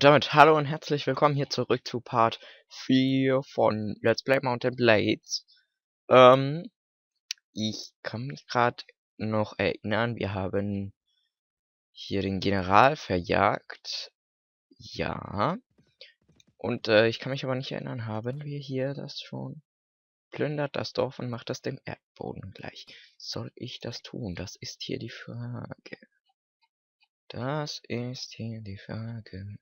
Und damit hallo und herzlich willkommen hier zurück zu Part 4 von Let's Play Mountain Blades. Ähm, ich kann mich gerade noch erinnern, wir haben hier den General verjagt. Ja. Und äh, ich kann mich aber nicht erinnern, haben wir hier das schon? Plündert das Dorf und macht das dem Erdboden gleich. Soll ich das tun? Das ist hier die Frage. Das ist hier die Frage.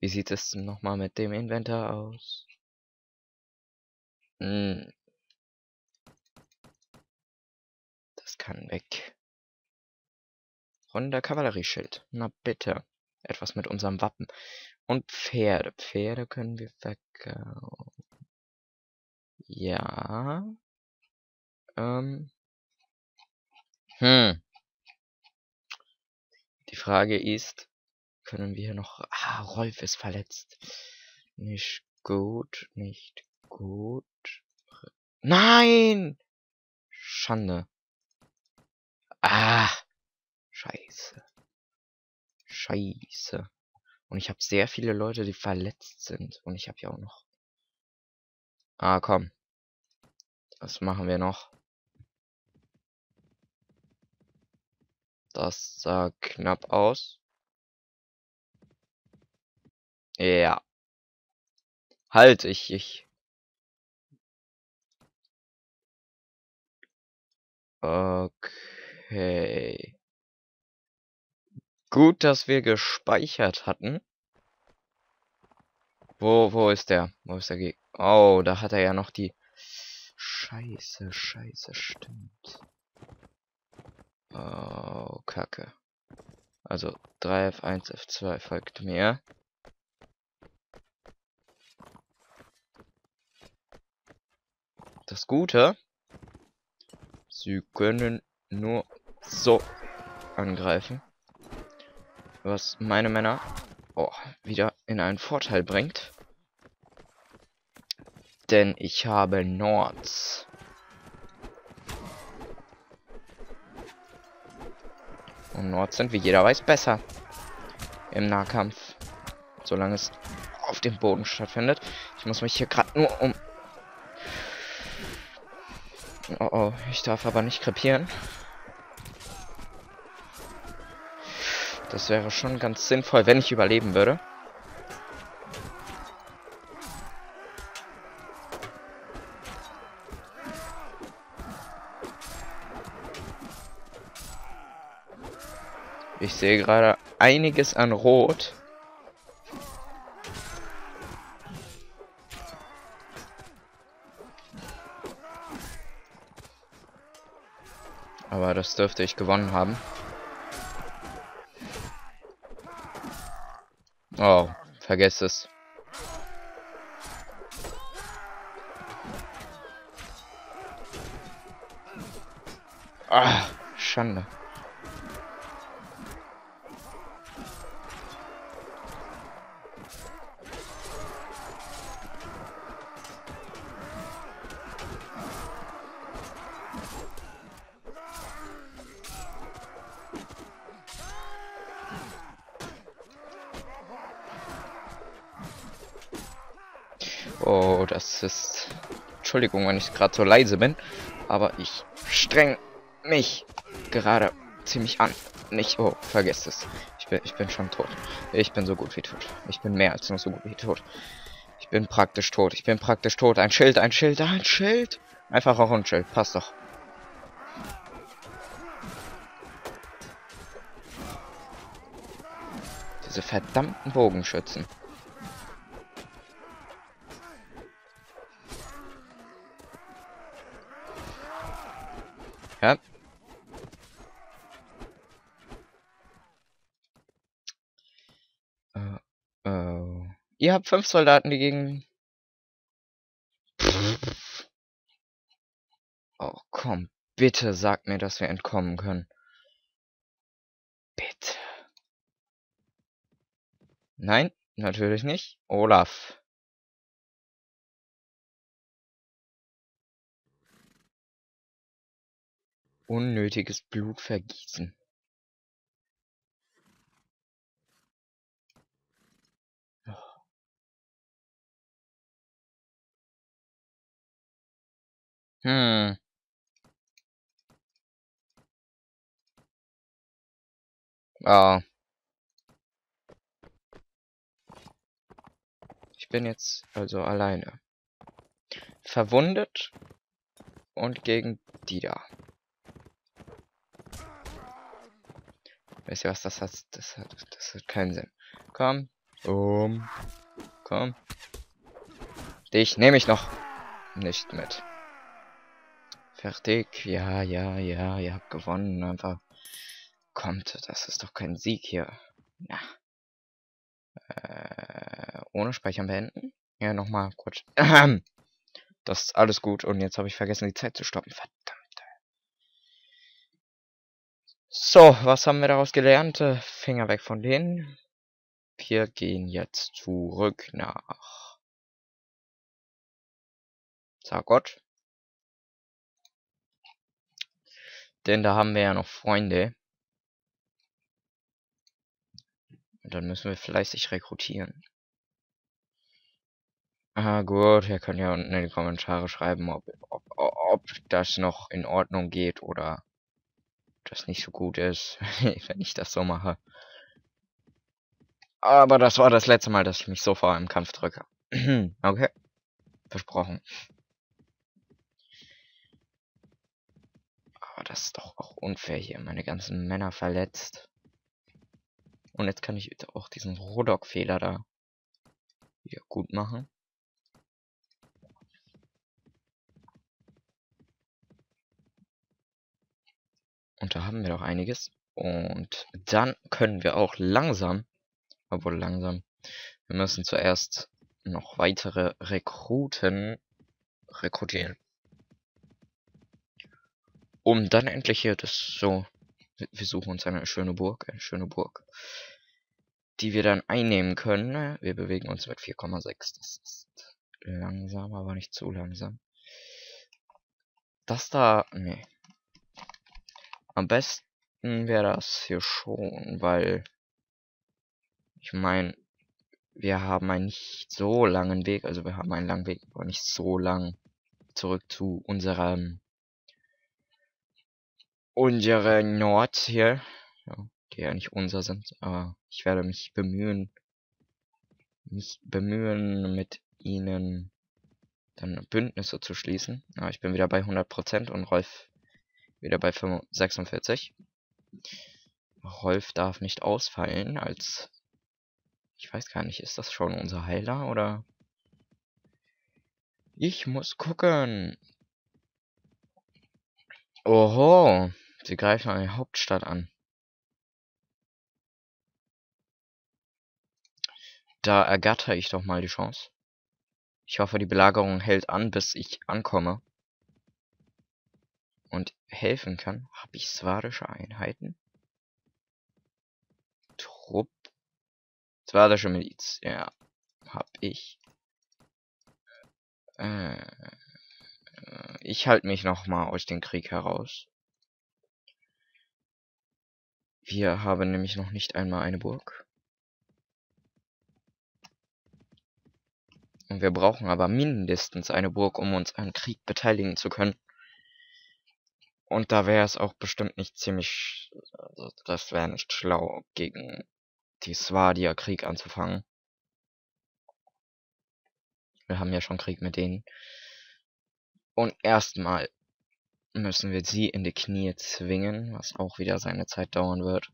Wie sieht es nochmal mit dem Inventar aus? Hm. Das kann weg. Runder Kavallerieschild. Na bitte. Etwas mit unserem Wappen. Und Pferde. Pferde können wir verkaufen. Ja. Ähm. Hm. Die Frage ist, können wir noch... Ah, Rolf ist verletzt. Nicht gut, nicht gut. Nein! Schande. Ah! Scheiße. Scheiße. Und ich habe sehr viele Leute, die verletzt sind. Und ich habe ja auch noch... Ah, komm. Das machen wir noch. Das sah knapp aus. Ja. Halt, ich, ich. Okay. Gut, dass wir gespeichert hatten. Wo, wo ist der? Wo ist der Gegner? Oh, da hat er ja noch die... Scheiße, scheiße, stimmt. Oh, Kacke. Also 3F1, F2 folgt mir. Das Gute, sie können nur so angreifen. Was meine Männer oh, wieder in einen Vorteil bringt. Denn ich habe Nords. Und Nords sind, wie jeder weiß, besser. Im Nahkampf. Solange es auf dem Boden stattfindet. Ich muss mich hier gerade nur um Oh oh, ich darf aber nicht krepieren. Das wäre schon ganz sinnvoll, wenn ich überleben würde. Ich sehe gerade einiges an Rot. Aber das dürfte ich gewonnen haben. Oh, vergesst es. Ah, Schande. Oh, das ist... Entschuldigung, wenn ich gerade so leise bin. Aber ich streng mich gerade ziemlich an. Nicht... Oh, vergesst es. Ich bin, ich bin schon tot. Ich bin so gut wie tot. Ich bin mehr als nur so gut wie tot. Ich bin praktisch tot. Ich bin praktisch tot. Ein Schild, ein Schild, ein Schild. Einfach auch ein Schild. Passt doch. Diese verdammten Bogenschützen. Ihr habt fünf Soldaten, die gegen... Oh, komm. Bitte sag mir, dass wir entkommen können. Bitte. Nein, natürlich nicht. Olaf. Unnötiges Blutvergießen. Hm. Ah. Ich bin jetzt also alleine. Verwundet und gegen die da. Weißt du was, das hat, das hat, das hat keinen Sinn. Komm. Um. Komm. Dich nehme ich noch nicht mit. Fertig. Ja, ja, ja, ihr habt gewonnen. Einfach. Kommt, das ist doch kein Sieg hier. Na. Äh, ohne Speichern beenden? Ja, nochmal kurz. Das ist alles gut. Und jetzt habe ich vergessen, die Zeit zu stoppen. Verdammt. So, was haben wir daraus gelernt? Finger weg von denen. Wir gehen jetzt zurück nach Gott. Denn da haben wir ja noch Freunde. Und dann müssen wir fleißig rekrutieren. Ah, gut, ihr könnt ja unten in die Kommentare schreiben, ob, ob, ob das noch in Ordnung geht oder das nicht so gut ist, wenn ich das so mache. Aber das war das letzte Mal, dass ich mich so vor einem Kampf drücke. okay. Versprochen. Aber das ist doch auch unfair hier. Meine ganzen Männer verletzt. Und jetzt kann ich auch diesen Rodok-Fehler da wieder gut machen. Und da haben wir doch einiges. Und dann können wir auch langsam, obwohl langsam, wir müssen zuerst noch weitere Rekruten rekrutieren. Um dann endlich hier das so, wir suchen uns eine schöne Burg, eine schöne Burg, die wir dann einnehmen können. Wir bewegen uns mit 4,6. Das ist langsam, aber nicht zu langsam. Das da, nee, am besten wäre das hier schon, weil ich meine, wir haben einen nicht so langen Weg, also wir haben einen langen Weg, aber nicht so lang zurück zu unserem unsere Nord hier, die ja nicht unser sind, aber ich werde mich bemühen, mich bemühen, mit ihnen dann Bündnisse zu schließen. Ja, ich bin wieder bei 100% und Rolf wieder bei 46. Rolf darf nicht ausfallen als... Ich weiß gar nicht, ist das schon unser Heiler oder... Ich muss gucken. Oho, sie greifen eine Hauptstadt an. Da ergatter ich doch mal die Chance. Ich hoffe, die Belagerung hält an, bis ich ankomme und helfen kann. Habe ich swadische Einheiten? Trupp. Swadische Miliz, ja. Hab ich. Äh, ich halte mich noch mal aus dem Krieg heraus. Wir haben nämlich noch nicht einmal eine Burg. Und wir brauchen aber mindestens eine Burg, um uns an Krieg beteiligen zu können. Und da wäre es auch bestimmt nicht ziemlich, also das wäre nicht schlau, gegen die Swadia Krieg anzufangen. Wir haben ja schon Krieg mit denen. Und erstmal müssen wir sie in die Knie zwingen, was auch wieder seine Zeit dauern wird.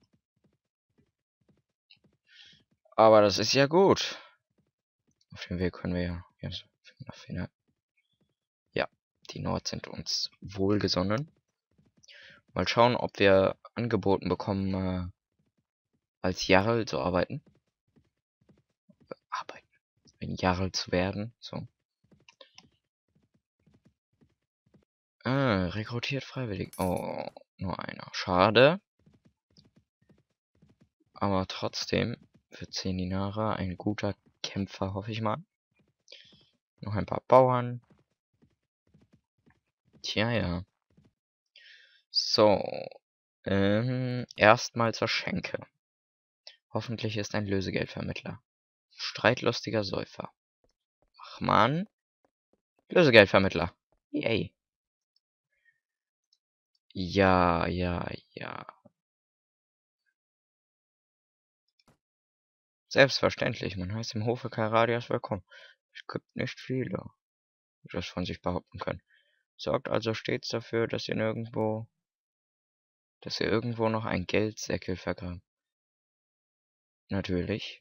Aber das ist ja gut. Auf dem Weg können wir ja jetzt Ja, die Nord sind uns wohlgesonnen. Mal schauen, ob wir angeboten bekommen, äh, als Jarl zu arbeiten. Arbeiten. Ein Jarl zu werden. So. Ah, rekrutiert freiwillig. Oh, nur einer. Schade. Aber trotzdem für 10 Dinare ein guter Kämpfer, hoffe ich mal. Noch ein paar Bauern. Tja, ja. So. Ähm, erstmal zur Schenke. Hoffentlich ist ein Lösegeldvermittler. Streitlustiger Säufer. Ach man. Lösegeldvermittler. Yay. Ja, ja, ja. Selbstverständlich, man heißt im Hofe Karadias willkommen. Es gibt nicht viele, die das von sich behaupten können. Sorgt also stets dafür, dass ihr nirgendwo, dass ihr irgendwo noch ein Geldsäckel vergrabt. Natürlich.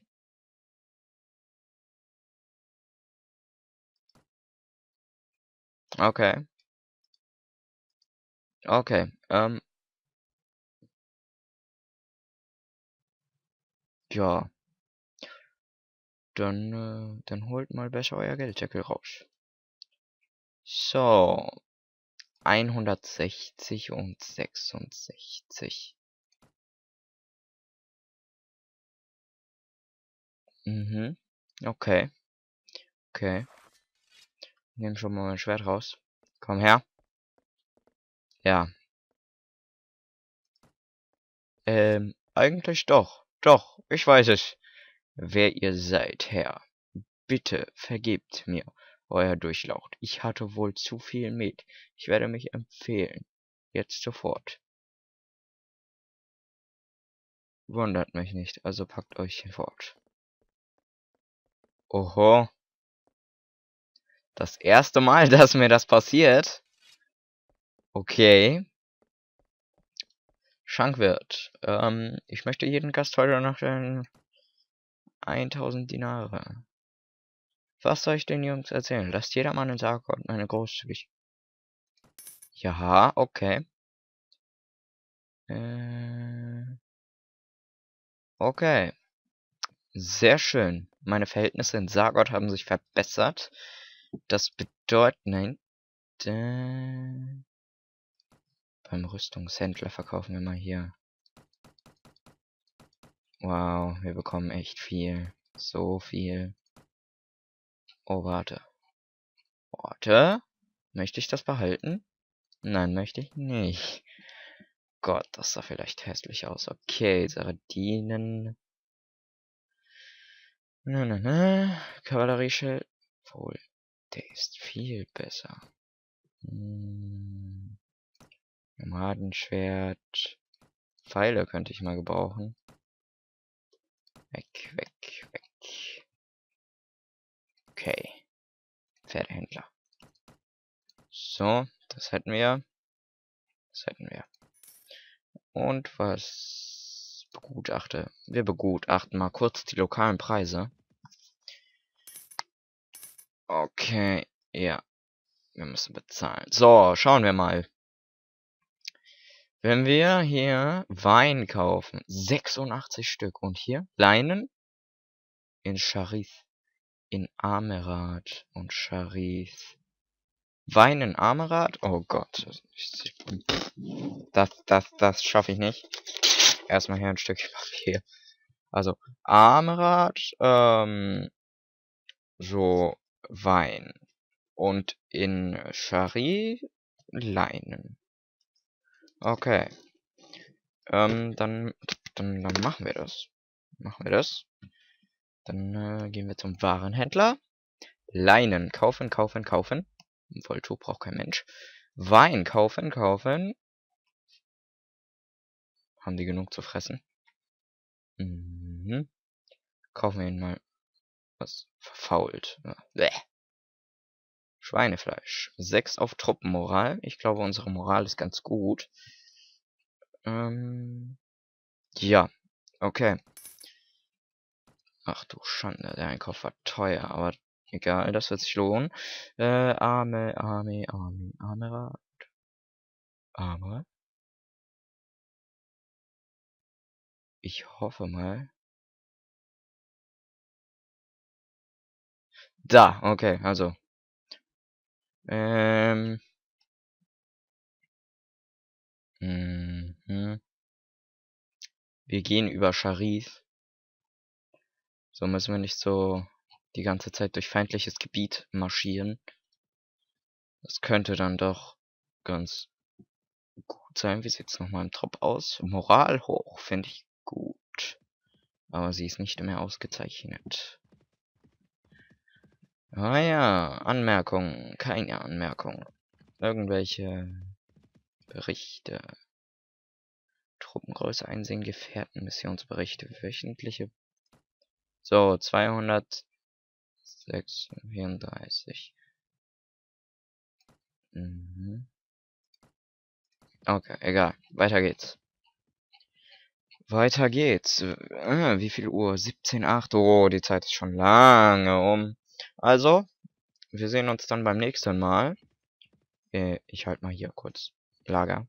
Okay. Okay, ähm. Ja. Dann, äh, dann holt mal besser euer Gelddeckel raus. So. 160 und 66. Mhm. Okay. Okay. Nehm schon mal mein Schwert raus. Komm her. Ja. Ähm, eigentlich doch. Doch, ich weiß es. Wer ihr seid, Herr. Bitte vergebt mir euer Durchlaucht. Ich hatte wohl zu viel mit. Ich werde mich empfehlen. Jetzt sofort. Wundert mich nicht, also packt euch fort. Oho. Das erste Mal, dass mir das passiert. Okay. Schankwirt. Ähm, ich möchte jeden Gast heute noch den 1000 Dinare. Was soll ich den Jungs erzählen? Lasst jedermann in und meine großzügig. Ja, okay. Äh, okay. Sehr schön. Meine Verhältnisse in Sargot haben sich verbessert. Das bedeutet, nein. Äh, beim Rüstungshändler verkaufen wir mal hier. Wow, wir bekommen echt viel. So viel. Oh, warte. Warte. Möchte ich das behalten? Nein, möchte ich nicht. Gott, das sah vielleicht hässlich aus. Okay, Sardinen. Na, na, na. Kavallerieschild. Wohl, der ist viel besser. Hm. Nomadenschwert. Pfeile könnte ich mal gebrauchen. Weg, weg, weg. Okay. Pferdehändler. So, das hätten wir. Das hätten wir. Und was begutachte? Wir begutachten mal kurz die lokalen Preise. Okay, ja. Wir müssen bezahlen. So, schauen wir mal. Wenn wir hier Wein kaufen, 86 Stück. Und hier Leinen in Sharif, in Amerat und Sharif. Wein in Amerat? Oh Gott. Das, das, das schaffe ich nicht. Erstmal hier ein Stückchen Papier. Also, Amerat, ähm, so Wein. Und in Shari Leinen. Okay. Ähm, dann, dann, dann machen wir das. Machen wir das. Dann äh, gehen wir zum Warenhändler. Leinen kaufen, kaufen, kaufen. Volltuch braucht kein Mensch. Wein kaufen, kaufen. Haben die genug zu fressen? Mhm. Kaufen wir ihn mal was verfault. Bäh. Schweinefleisch. 6 auf Truppenmoral. Ich glaube, unsere Moral ist ganz gut. Ähm, ja, okay. Ach du Schande, der Einkauf war teuer, aber egal, das wird sich lohnen. Äh, Arme, Arme, Arme, Armerat. Arme. Ich hoffe mal. Da, okay, also ähm. Mhm. Wir gehen über Sharif. So müssen wir nicht so die ganze Zeit durch feindliches Gebiet marschieren. Das könnte dann doch ganz gut sein. Wie sieht's nochmal im Trop aus? Moral hoch, finde ich gut. Aber sie ist nicht mehr ausgezeichnet. Ah ja, Anmerkungen. Keine Anmerkungen. Irgendwelche... Berichte. Truppengröße einsehen, Gefährten, Missionsberichte, wöchentliche. So, 234. Mhm. Okay, egal. Weiter geht's. Weiter geht's. Äh, wie viel Uhr? 17.08 Oh, die Zeit ist schon lange um. Also, wir sehen uns dann beim nächsten Mal. Äh, ich halte mal hier kurz Lager.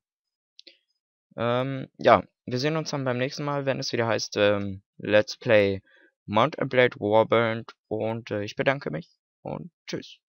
Ähm, ja, wir sehen uns dann beim nächsten Mal, wenn es wieder heißt ähm, Let's Play Mount and Blade Warband. Und äh, ich bedanke mich und tschüss.